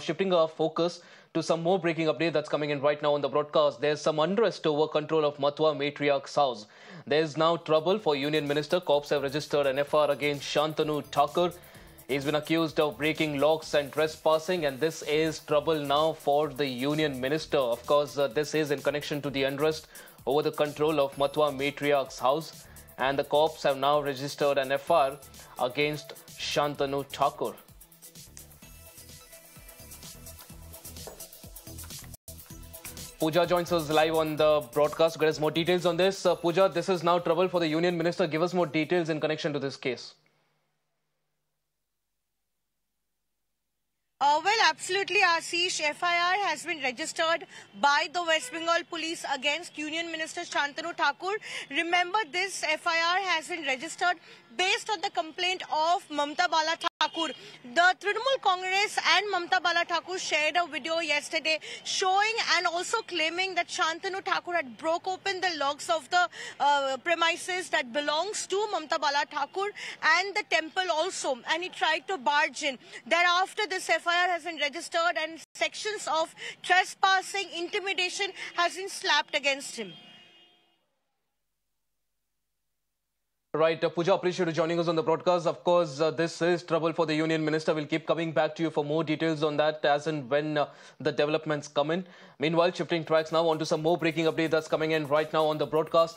Shifting our focus to some more breaking update that's coming in right now on the broadcast. There's some unrest over control of Matua matriarch's house. There's now trouble for Union Minister. Cops have registered an FIR against Shantanu Thakur. He's been accused of breaking locks and trespassing, and this is trouble now for the Union Minister. Of course, uh, this is in connection to the unrest over the control of Matua matriarch's house, and the cops have now registered an FIR against Shantanu Thakur. Pooja joins us live on the broadcast. Get us more details on this. Uh, Pooja, this is now trouble for the union minister. Give us more details in connection to this case. Uh, well, absolutely, Ashish. FIR has been registered by the West Bengal Police against Union Minister Shantanu Thakur. Remember, this FIR has been registered based on the complaint of Mamta Bala Thakur. The Trinamool Congress and Mamta Bala Thakur shared a video yesterday showing and also claiming that Shantanu Thakur had broke open the locks of the uh, premises that belongs to Mamta Bala Thakur and the temple also and he tried to barge in. Thereafter this FIR has been registered and sections of trespassing, intimidation has been slapped against him. Right, uh, Pooja, appreciate you joining us on the broadcast. Of course, uh, this is trouble for the union minister. We'll keep coming back to you for more details on that as and when uh, the developments come in. Meanwhile, shifting tracks now onto some more breaking update that's coming in right now on the broadcast.